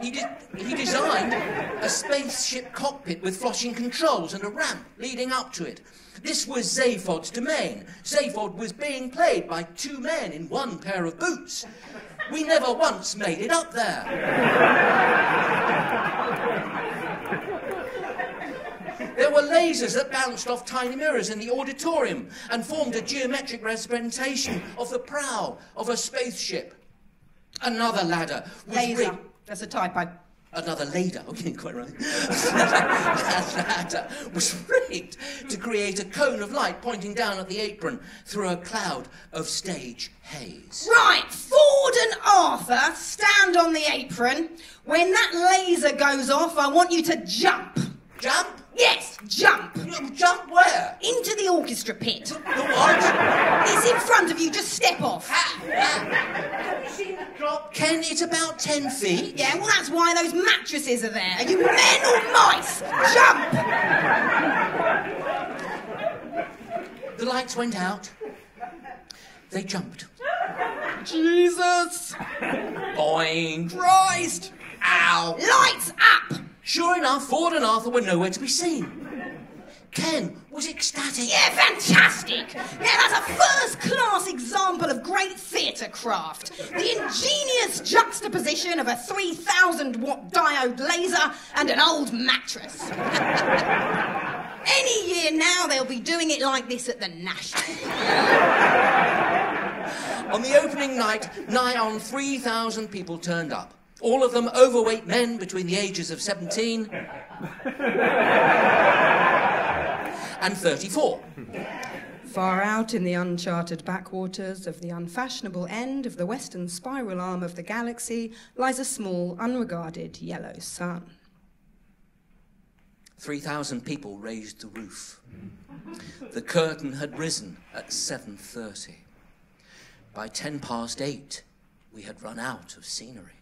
He, de he designed a spaceship cockpit with flashing controls and a ramp leading up to it. This was Zaphod's domain. Zaphod was being played by two men in one pair of boots. We never once made it up there. There were lasers that bounced off tiny mirrors in the auditorium and formed a geometric representation of the prow of a spaceship. Another ladder was Laser. That's a typo. Another ladder, okay, quite right. that ladder was rigged to create a cone of light pointing down at the apron through a cloud of stage haze. Right, Ford and Arthur stand on the apron. When that laser goes off, I want you to jump. Jump? Yes, jump. Jump where? Into the orchestra pit. The what? It's in front of you, just step off. Have you seen the clock? Ken, it's about ten feet. Yeah, well, that's why those mattresses are there. Are you men or mice? Jump! The lights went out. They jumped. Jesus! Boing. Christ! Ow! Lights up! Sure enough, Ford and Arthur were nowhere to be seen. Ken was ecstatic. Yeah, fantastic! Yeah, that's a first class example of great theatre craft. The ingenious juxtaposition of a 3,000 watt diode laser and an old mattress. Any year now, they'll be doing it like this at the National. On the opening night, nigh on 3,000 people turned up. All of them overweight men between the ages of 17 and 34. Far out in the uncharted backwaters of the unfashionable end of the western spiral arm of the galaxy lies a small, unregarded yellow sun. 3,000 people raised the roof. The curtain had risen at 7.30. By 10 past 8, we had run out of scenery.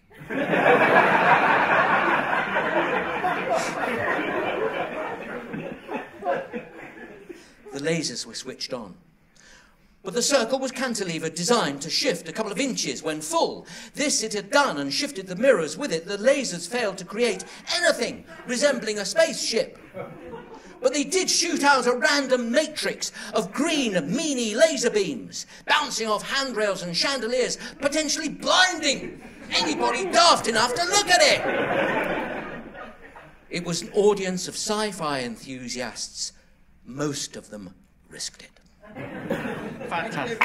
The lasers were switched on. But the circle was cantilevered, designed to shift a couple of inches when full. This it had done and shifted the mirrors with it. The lasers failed to create anything resembling a spaceship. But they did shoot out a random matrix of green, meany laser beams, bouncing off handrails and chandeliers, potentially blinding anybody daft enough to look at it. It was an audience of sci fi enthusiasts. Most of them risked it. Fantastic.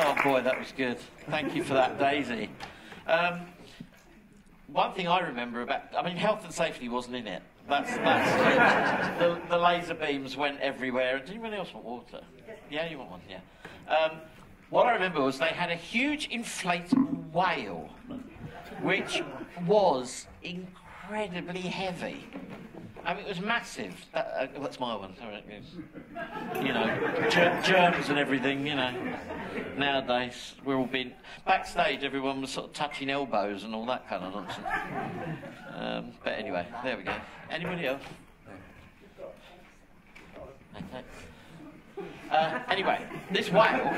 Oh boy, that was good. Thank you for that, Daisy. Um, one thing I remember about, I mean, health and safety wasn't in it. That's, that's the, the laser beams went everywhere. Does anybody else want water? Yeah, you want one, yeah. Um, what I remember was they had a huge inflatable whale, which was incredibly heavy. I mean, it was massive. That, uh, that's my one. You know, ger- germs and everything. You know, nowadays we're all being backstage. Everyone was sort of touching elbows and all that kind of nonsense. Um, but anyway, there we go. Anybody else? Okay. Uh, anyway, this whale.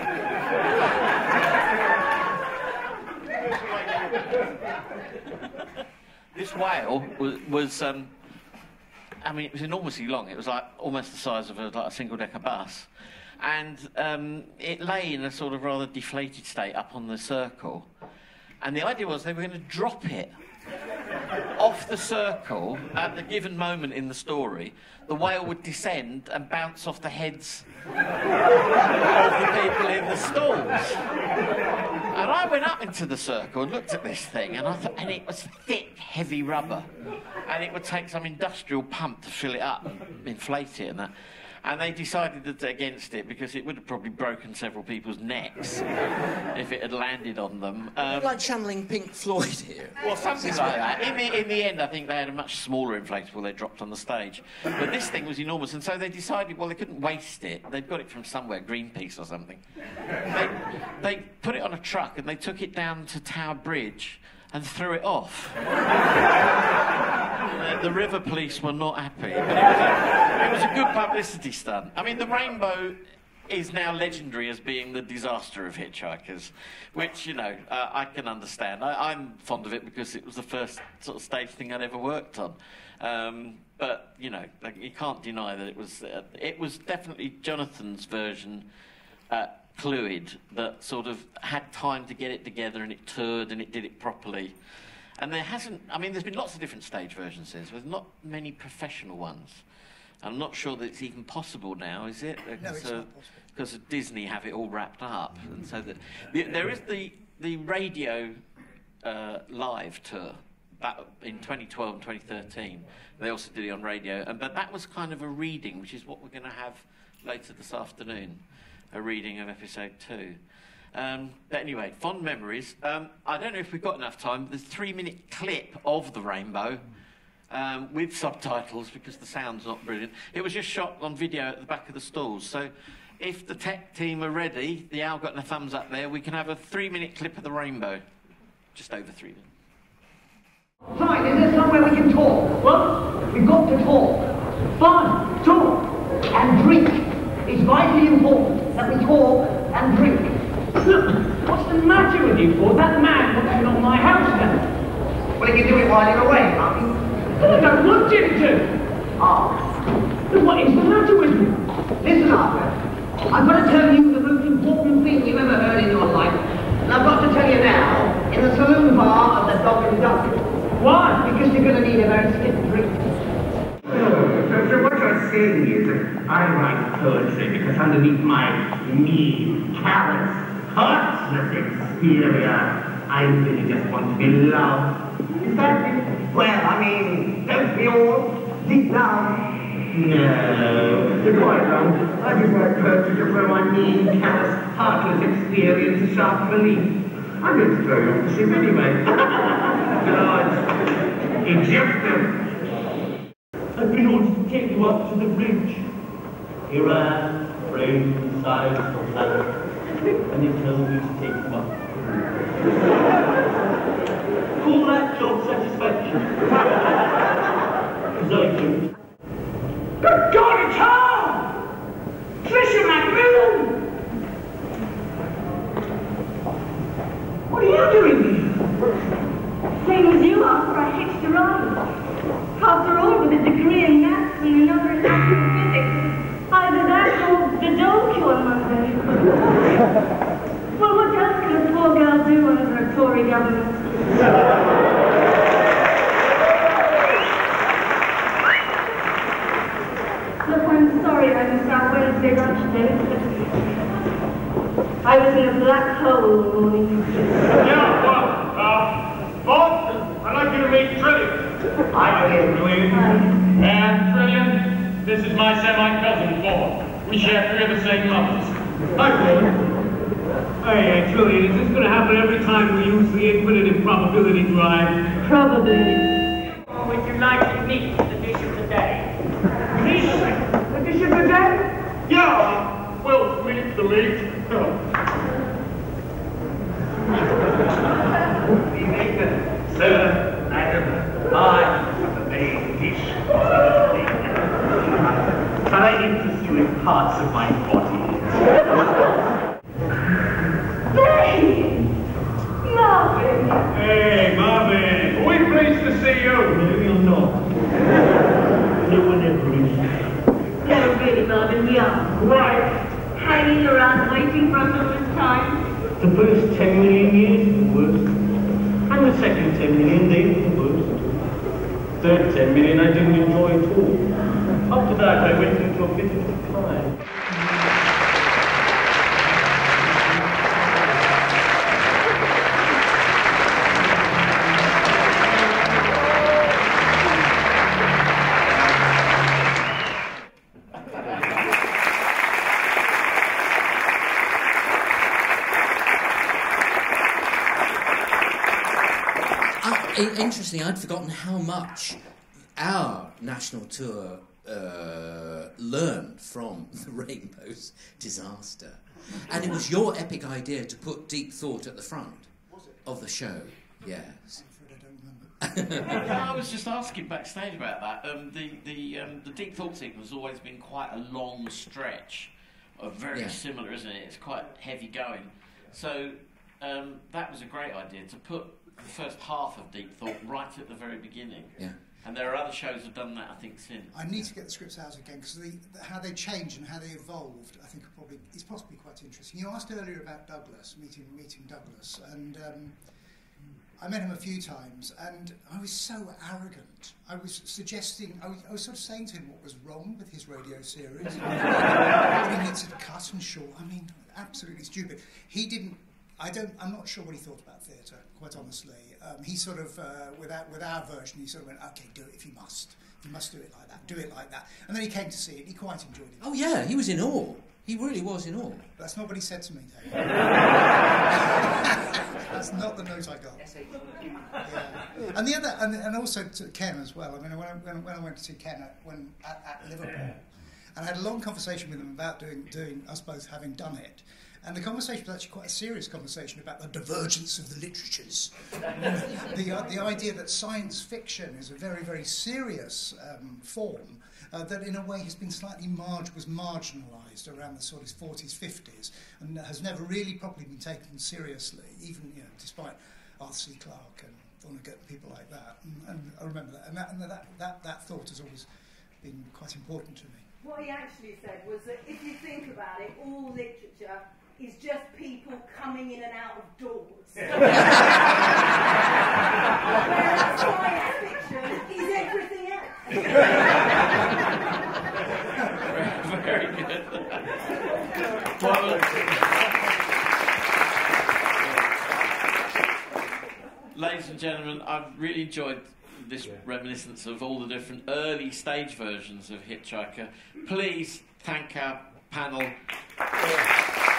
this whale was, was um, I mean, it was enormously long. It was like almost the size of a, like a single decker bus. And um, it lay in a sort of rather deflated state up on the circle. And the idea was they were going to drop it off the circle at the given moment in the story. The whale would descend and bounce off the heads of the people in the stalls. And I went up into the circle and looked at this thing, and I thought, and it was thick, heavy rubber, and it would take some industrial pump to fill it up and inflate it and that. And they decided that against it because it would have probably broken several people's necks if it had landed on them. Um, like channeling Pink Floyd here. well, something like that. In the, in the end, I think they had a much smaller inflatable they dropped on the stage. But this thing was enormous, and so they decided, well, they couldn't waste it. They'd got it from somewhere, Greenpeace or something. They, they put it on a truck and they took it down to Tower Bridge and threw it off. Uh, the river police were not happy, but it was, a, it was a good publicity stunt. I mean, the rainbow is now legendary as being the disaster of hitchhikers, which you know uh, I can understand. I, I'm fond of it because it was the first sort of stage thing I'd ever worked on. Um, but you know, like, you can't deny that it was uh, it was definitely Jonathan's version. Uh, Fluid that sort of had time to get it together and it toured and it did it properly. And there hasn't, I mean, there's been lots of different stage versions since, with not many professional ones. I'm not sure that it's even possible now, is it? No, it's not possible. Because Disney have it all wrapped up, and so that the, there is the the radio uh, live tour that in 2012 and 2013. They also did it on radio, and but that was kind of a reading, which is what we're going to have later this afternoon, a reading of episode two. Um, but anyway, fond memories. Um, I don't know if we've got enough time. There's a three-minute clip of the rainbow um, with subtitles because the sound's not brilliant. It was just shot on video at the back of the stalls. So if the tech team are ready, the owl got the thumbs up there, we can have a three-minute clip of the rainbow. Just over three minutes. Right, is there somewhere we can talk? Well, we've got to talk. Fun, talk, and drink. Vitally important that we talk and drink. Look, what's the matter with you, Paul? That man wants you on my house now. Well, he can do it while you're away, can't he? But I don't want him to. Ah. Then what is the matter with you? Listen, Arthur. I've got to tell you the most important thing you've ever heard in your life. And I've got to tell you now, in the saloon bar of the Dog and Duck. Why? Because you're going to need a very stiff drink. So what you're saying is that I write poetry because underneath my mean, callous, heartless exterior, I really just want to be loved. Is that it? Well, I mean, don't we all deep down? No, you're quite wrong. I just write poetry to throw my mean, callous, heartless exterior into sharp relief. I'm going to throw you off the ship anyway. I've been ordered to take you up to the bridge. Here I am, framed inside the planet, and they tell me to take you up. Call that job satisfaction. Because I do. Good God, it's her! Tricia McMillan! What are you doing here? same as you for I hitched a ride. After all, with a degree in maths and another in astrophysics, either that or the dole cure Monday. well, what else can a poor girl do under a Tory government? Look, Wednesday lunch date. I was in a black hole all morning. Yeah, well, uh, Bob, I'd like you to meet Trillian. Hi, Trillian. And Trillian, this is my semi-cousin, Bob. We share three of the same mothers. Hi, Trillian. Hey, uh, Trillian, is this going to happen every time we use the infinite improbability drive? Probably. Or would you like to meet the dish of the day? Dish? The dish of the day? Yeah, well, meet the meat. We make the sir, madam, I, the main dish. Can I interest you in parts of my body? Hey! Marvin! Hey, Marvin, we pleased to see you. Maybe or not. No one ever is. No, really, Marvin, we are. Right. Hanging around waiting for us all this time. The first 10 million years, the worst. And the second 10 million, they were the worst. Third 10 million, I didn't enjoy at all. After that, I went into a bit of decline. Uh, i- interesting, I'd forgotten how much our national tour uh, learned from the Rainbows disaster. And it was your epic idea to put deep thought at the front of the show. Yes. I was just asking backstage about that. Um, the the um, the deep thought sequence has always been quite a long stretch, of very Yeah. similar, isn't it? It's quite heavy going. So um, that was a great idea to put the first half of deep thought right at the very beginning. Yeah. And there are other shows that have done that, I think, since. I need to get the scripts out again because the, the, how they change and how they evolved, I think, are probably is possibly quite interesting. You asked earlier about Douglas meeting meeting Douglas, and um, I met him a few times, and I was so arrogant. I was suggesting, I was, I was sort of saying to him what was wrong with his radio series. what he needed to cut and short. I mean, absolutely stupid. He didn't. I don't. I'm not sure what he thought about theatre. Quite honestly, um, he sort of, uh, with, our, with our version, he sort of went, "Okay, do it if you must. You must do it like that. Do it like that." And then he came to see it. He quite enjoyed it. Oh, yeah, he was in awe. He really was in awe. That's not what he said to me, Dave. That's not the note I got. Yeah. And the other, and, and also to Ken as well. I mean, when I, when, when I went to see Ken at, when, at, at Liverpool, and I had a long conversation with him about doing, doing us both having done it. And the conversation was actually quite a serious conversation about the divergence of the literatures. the, uh, the idea that science fiction is a very, very serious um, form uh, that in a way has been slightly marg- was marginalised around the sort of 40s, 50s, and has never really properly been taken seriously, even you know, despite Arthur C. Clarke and Vonnegut and people like that. And, and I remember that. And, that, and that, that, that thought has always been quite important to me. What he actually said was that if you think about it, all literature is just people coming in and out of doors. Whereas science fiction is everything else. Very good. Ladies and gentlemen, I've really enjoyed this reminiscence of all the different early stage versions of Hitchhiker. Please thank our panel.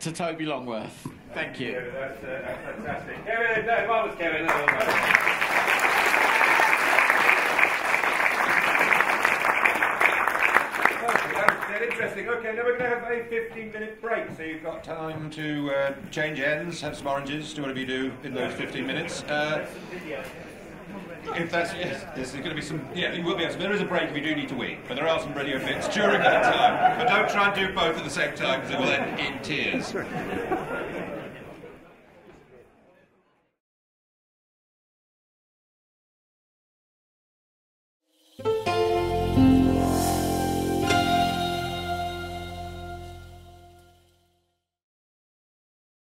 to Toby Longworth. Thank, you. That's, uh, that's, fantastic. Kevin, uh, no, Kevin. Interesting. Okay, now we're going to have a 15 minute break, so you've got time to uh, change ends, have some oranges, do whatever you do in those 15 minutes. Uh, if that's yes, there's going to be some. Yeah, you will be. There is a break if you do need to wee, but there are some radio bits during that time. But don't try and do both at the same time because it will end in tears.